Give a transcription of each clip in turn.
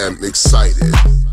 am excited.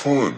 Fun.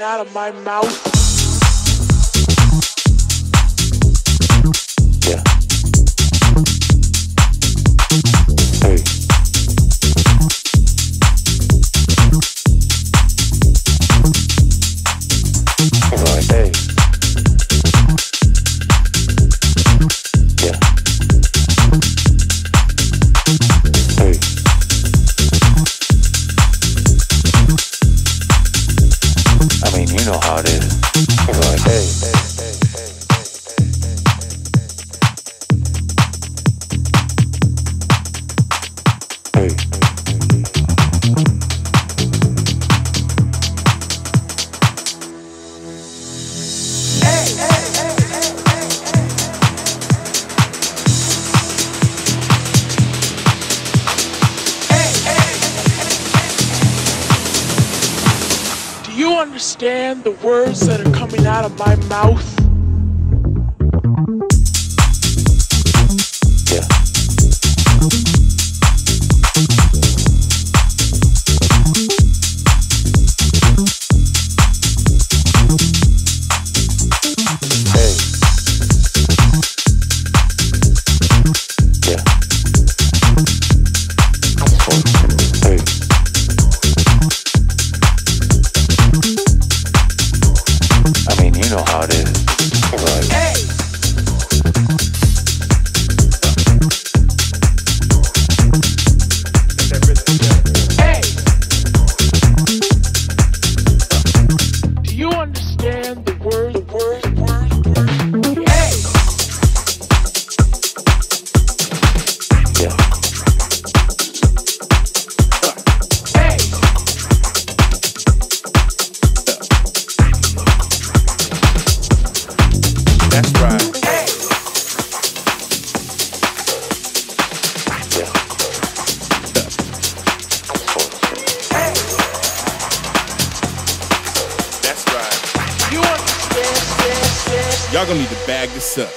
Out of my mouth? the words that are coming out of my mouth. Y'all gonna need to bag this up.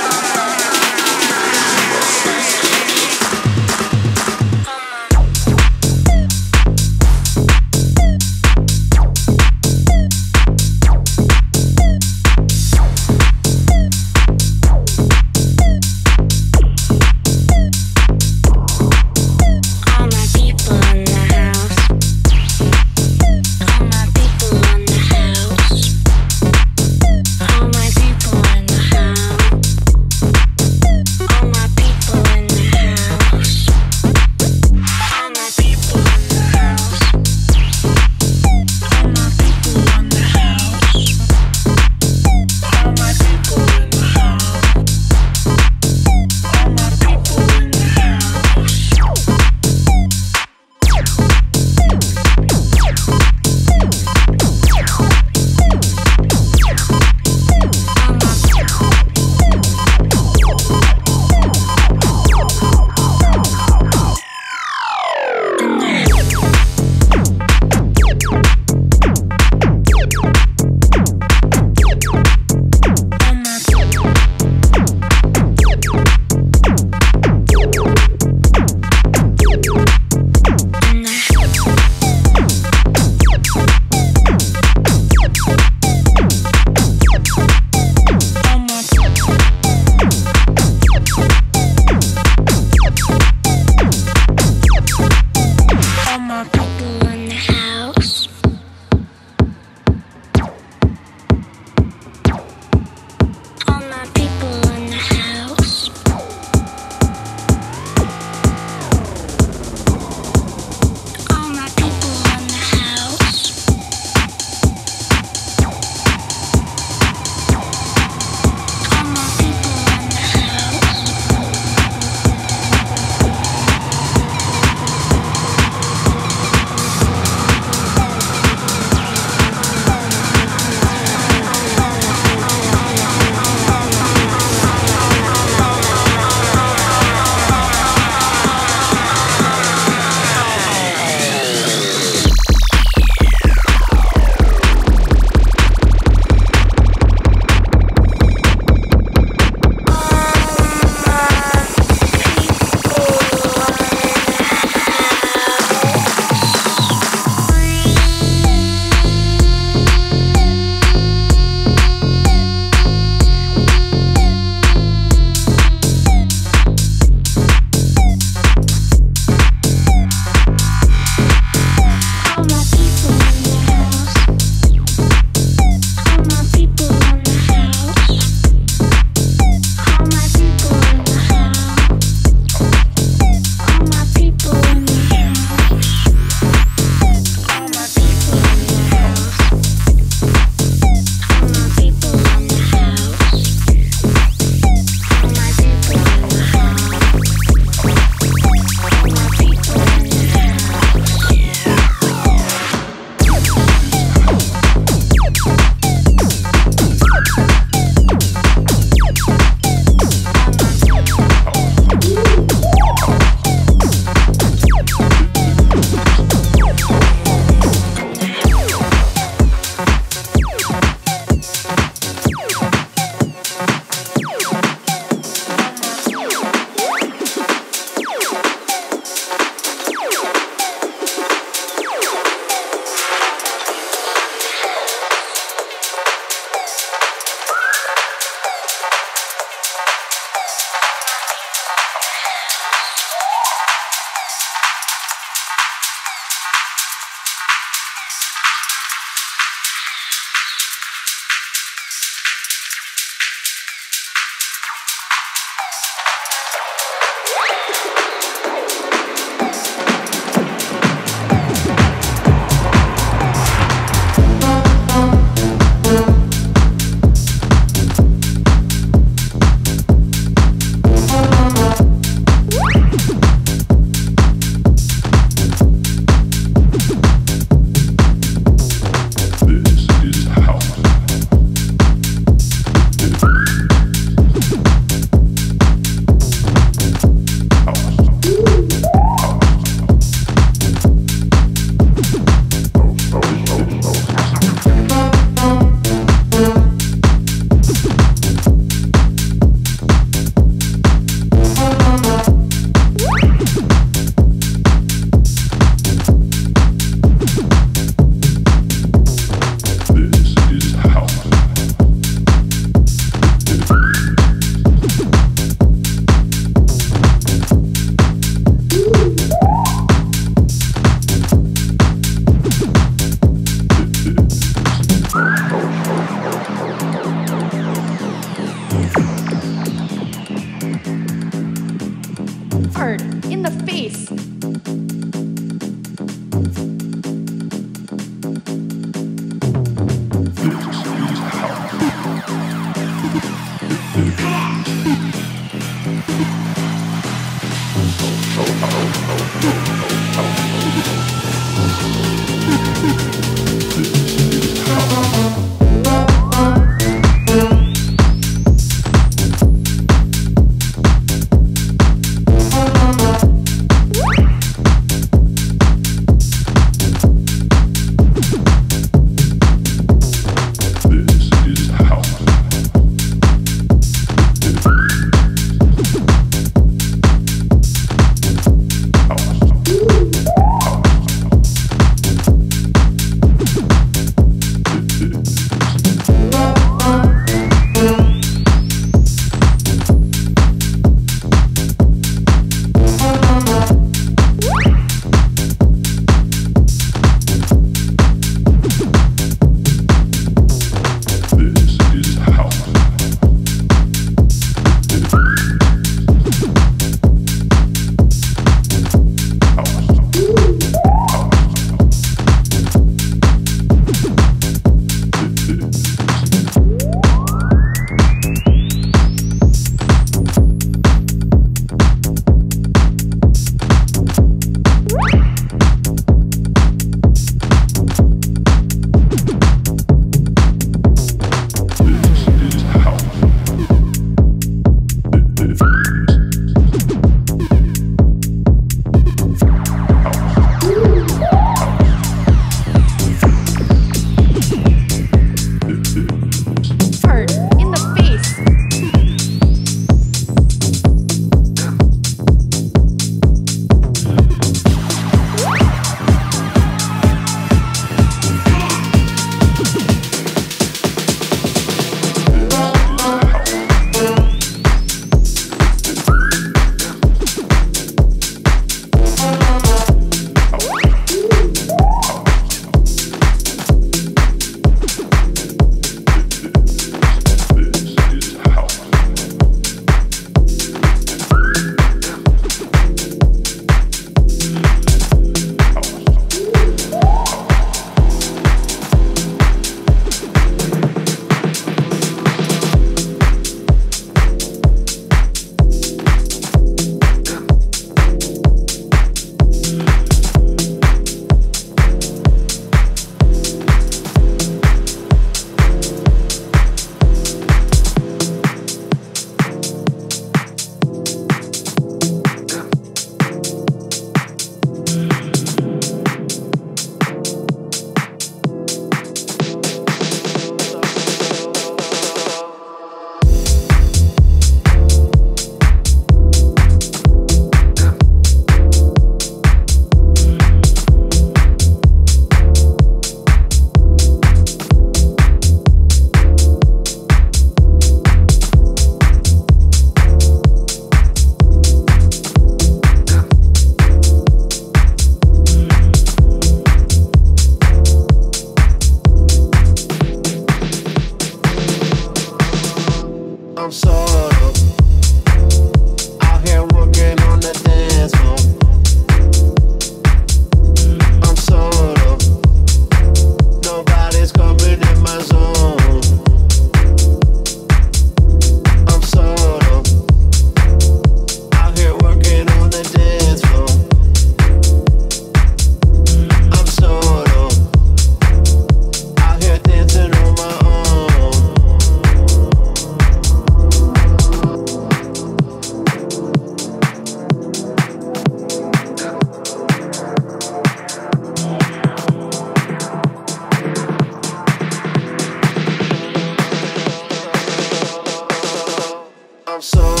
so